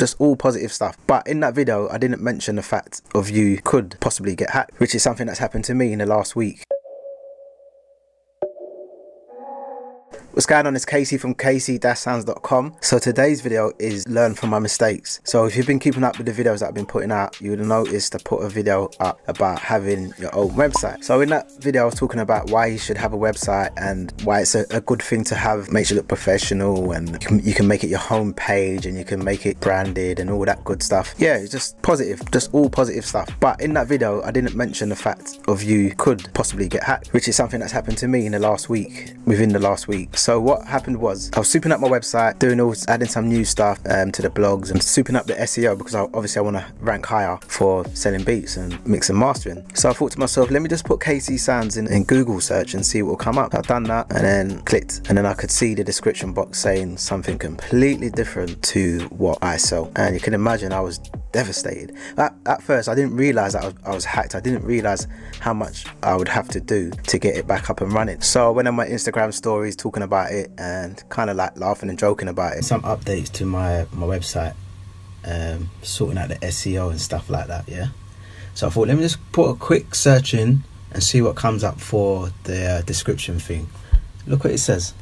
just all positive stuff. But in that video, I didn't mention the fact of you could possibly get hacked, which is something that's happened to me in the last week. What's going on? It's Casey from kc-sounds.com. So today's video is learn from my mistakes. So if you've been keeping up with the videos that I've been putting out, you would have noticed to put a video up about having your own website. So in that video, I was talking about why you should have a website and why it's a, a good thing to have, makes you look professional and you can, you can make it your home page and you can make it branded and all that good stuff. Yeah, it's just positive, just all positive stuff. But in that video, I didn't mention the fact of you could possibly get hacked, which is something that's happened to me in the last week, within the last week. So what happened was I was souping up my website, doing all, adding some new stuff um, to the blogs and souping up the SEO because I, obviously I want to rank higher for selling beats and mix and mastering. So I thought to myself, let me just put KC Sounds in, in Google search and see what will come up. I've done that and then clicked and then I could see the description box saying something completely different to what I sell. And you can imagine I was devastated. At, at first, I didn't realize that I was, I was, hacked. I didn't realize how much I would have to do to get it back up and running. So when I went on my Instagram stories talking about it and kind of like laughing and joking about it. Some updates to my, my website, um, sorting out the SEO and stuff like that, yeah. So I thought, let me just put a quick search in and see what comes up for the uh, description thing. Look what it says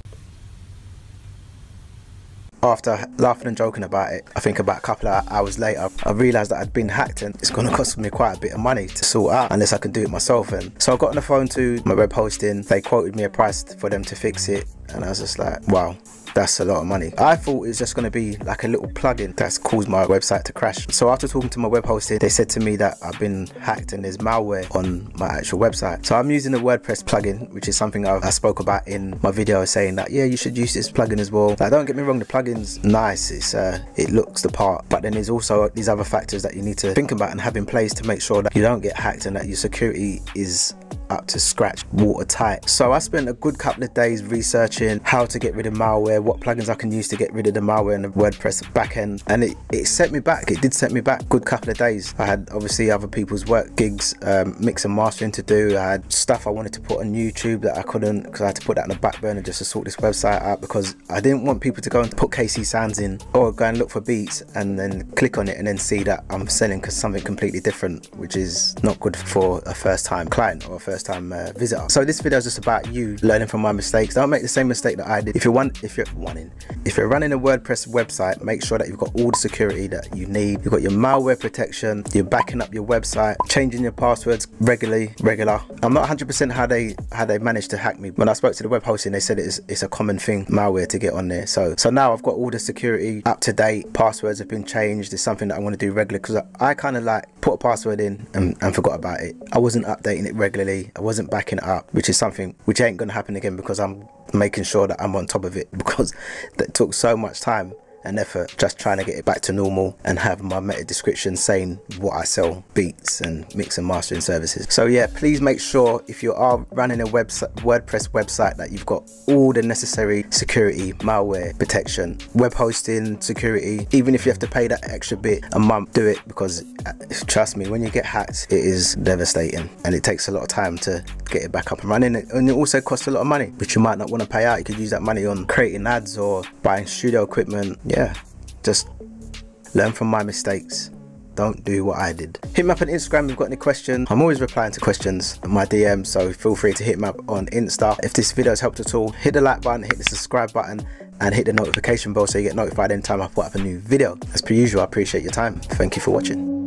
after laughing and joking about it, I think about a couple of hours later, I realised that I'd been hacked and it's going to cost me quite a bit of money to sort out unless I can do it myself. And so I got on the phone to my web hosting. They quoted me a price for them to fix it, and I was just like, wow, that's a lot of money. I thought it's just going to be like a little plugin that's caused my website to crash. So after talking to my web hosting, they said to me that I've been hacked and there's malware on my actual website. So I'm using the WordPress plugin, which is something I've, i spoke about in my video saying that, yeah, you should use this plugin as well. Like, don't get me wrong, the plugin's nice. It's uh, It looks the part, but then there's also these other factors that you need to think about and have in place to make sure that you don't get hacked and that your security is up to scratch, watertight. So I spent a good couple of days researching how to get rid of malware, what plugins I can use to get rid of the malware in the WordPress backend, and it, it set me back. It did set me back a good couple of days. I had obviously other people's work gigs, um, mix and mastering to do. I had stuff I wanted to put on YouTube that I couldn't because I had to put that on the back burner just to sort this website out because I didn't want people to go and put KC Sounds in or go and look for beats and then click on it and then see that I'm selling because something completely different, which is not good for a first time client or a first first time uh, visitor. So this video is just about you learning from my mistakes. Don't make the same mistake that I did. If you're one, if you're wanting, if you're running a WordPress website, make sure that you've got all the security that you need. You've got your malware protection. You're backing up your website, changing your passwords regularly, regular. I'm not 100% how they how they managed to hack me. When I spoke to the web hosting, they said it's it's a common thing malware to get on there. So so now I've got all the security up to date. Passwords have been changed. It's something that I want to do regularly because I, I kind of like put a password in and, and forgot about it. I wasn't updating it regularly. I wasn't backing up, which is something which ain't gonna happen again because I'm making sure that I'm on top of it because that took so much time and effort just trying to get it back to normal and have my meta description saying what I sell beats and mix and mastering services. So yeah, please make sure if you are running a website WordPress website that you've got all the necessary security, malware protection, web hosting security. Even if you have to pay that extra bit a month, do it because uh, trust me, when you get hacked, it is devastating and it takes a lot of time to get it back up and running. And it also costs a lot of money, which you might not want to pay out. You could use that money on creating ads or buying studio equipment. Yeah, just learn from my mistakes. Don't do what I did. Hit me up on Instagram if you've got any questions. I'm always replying to questions in my DM, so feel free to hit me up on Insta. If this video has helped at all, hit the like button, hit the subscribe button, and hit the notification bell so you get notified anytime I put up a new video. As per usual, I appreciate your time. Thank you for watching.